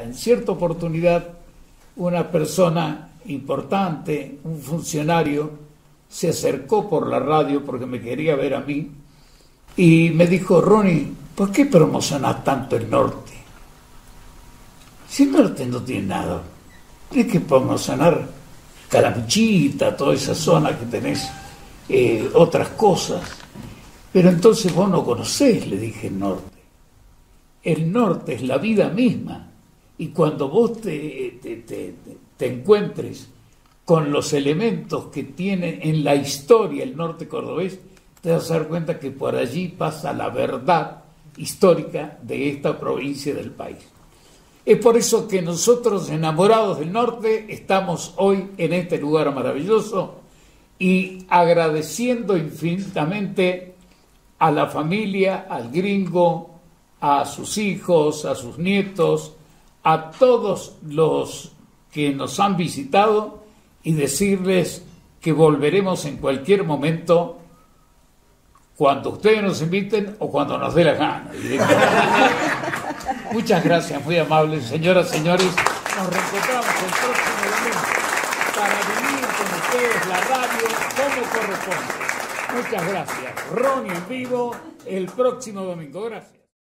En cierta oportunidad, una persona importante, un funcionario, se acercó por la radio porque me quería ver a mí y me dijo, Ronnie, ¿por qué promocionas tanto el norte? Si el norte no tiene nada, tienes que promocionar Calamuchita, toda esa zona que tenés eh, otras cosas. Pero entonces vos no conocés, le dije el norte. El norte es la vida misma. Y cuando vos te, te, encuentres con los elementos que tiene en la historia el norte cordobés, te vas a dar cuenta que por allí pasa la verdad histórica de esta provincia del país. Es por eso que nosotros, enamorados del norte, estamos hoy en este lugar maravilloso y agradeciendo infinitamente a la familia, al gringo, a sus hijos, a sus nietos, a todos los que nos han visitado y decirles que volveremos en cualquier momento cuando ustedes nos inviten o cuando nos dé la gana. Muchas gracias, muy amables, señoras, señores. Nos reencontramos el próximo domingo para venir con ustedes la radio como corresponde. Muchas gracias. Ronnie en vivo el próximo domingo. Gracias.